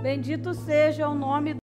Bendito seja o nome